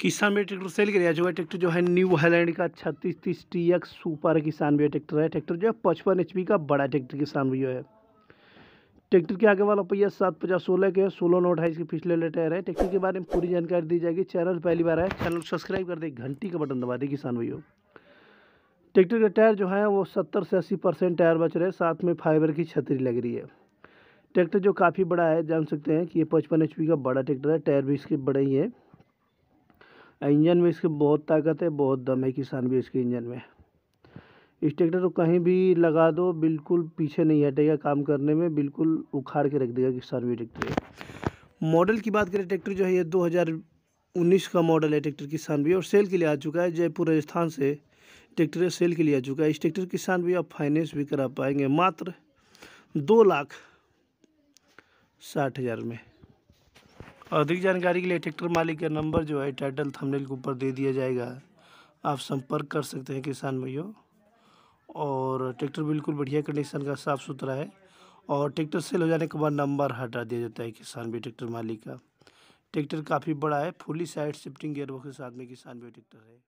किसान भी tractor cell के लिए जो है ट्रैक्टर जो है न्यू हाईलैंड का छत्तीस तीस टी एक्स सुपर किसान भी ट्रैक्टर है। ट्रैक्टर जो है पचपन एच का बड़ा ट्रैक्टर किसान भी है। ट्रैक्टर के आगे वाला पहिया सात पचास सोलह के सोलह नौ अठाईस के पिछले ले टायर है। ट्रैक्टर के बारे में पूरी जानकारी दी जाएगी। चैनल पहली बार है चैनल सब्सक्राइब कर दे। घंटी का बटन दबा दे किसान भैया ट्रैक्टर के टायर जो है वो सत्तर से अस्सी परसेंट टायर बच रहे हैं। साथ में फाइबर की छतरी लग रही है। ट्रैक्टर जो काफ़ी बड़ा है, जान सकते हैं कि ये पचपन एच का बड़ा ट्रैक्टर है। टायर भी इसके बड़े ही है। इंजन में इसके बहुत ताकत है, बहुत दम है किसान भी इसके इंजन में। इस ट्रैक्टर को कहीं भी लगा दो, बिल्कुल पीछे नहीं हटेगा काम करने में, बिल्कुल उखाड़ के रख देगा किसान भी ट्रैक्टर मॉडल की बात करें, ट्रैक्टर जो है ये 2019 का मॉडल है ट्रैक्टर किसान भी, और सेल के लिए आ चुका है, जयपुर राजस्थान से ट्रैक्टर सेल के लिए आ चुका है। इस ट्रैक्टर किसान भी आप फाइनेंस भी करा पाएँगे, मात्र दो लाख साठ हज़ार में। अधिक जानकारी के लिए ट्रैक्टर मालिक का नंबर जो है टाइटल थंबनेल के ऊपर दे दिया जाएगा। आप संपर्क कर सकते हैं किसान भैया और ट्रैक्टर बिल्कुल बढ़िया कंडीशन का साफ़ सुथरा है। और ट्रैक्टर सेल हो जाने के बाद नंबर हटा दिया जाता है किसान भी ट्रैक्टर मालिक का। ट्रैक्टर काफ़ी बड़ा है, फुली साइड शिफ्टिंग गेयरबॉक्स के साथ में किसान भी ट्रैक्टर है।